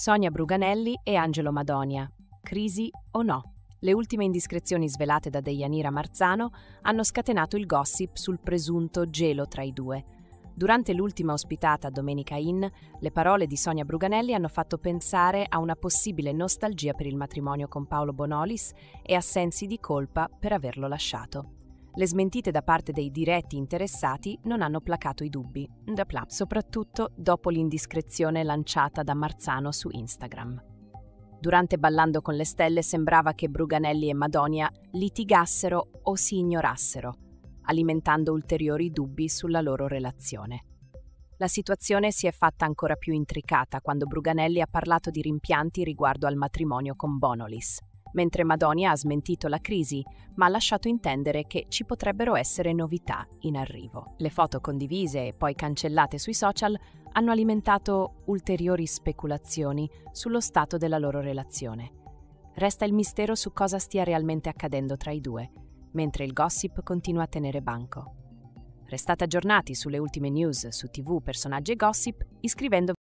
Sonia Bruganelli e Angelo Madonia. Crisi o no? Le ultime indiscrezioni svelate da Deianira Marzano hanno scatenato il gossip sul presunto gelo tra i due. Durante l'ultima ospitata Domenica Inn, le parole di Sonia Bruganelli hanno fatto pensare a una possibile nostalgia per il matrimonio con Paolo Bonolis e a sensi di colpa per averlo lasciato. Le smentite da parte dei diretti interessati non hanno placato i dubbi, soprattutto dopo l'indiscrezione lanciata da Marzano su Instagram. Durante Ballando con le Stelle sembrava che Bruganelli e Madonia litigassero o si ignorassero, alimentando ulteriori dubbi sulla loro relazione. La situazione si è fatta ancora più intricata quando Bruganelli ha parlato di rimpianti riguardo al matrimonio con Bonolis, mentre Madonia ha smentito la crisi, ma ha lasciato intendere che ci potrebbero essere novità in arrivo. Le foto condivise e poi cancellate sui social hanno alimentato ulteriori speculazioni sullo stato della loro relazione. Resta il mistero su cosa stia realmente accadendo tra i due, mentre il gossip continua a tenere banco. Restate aggiornati sulle ultime news su TV, personaggi e gossip iscrivendovi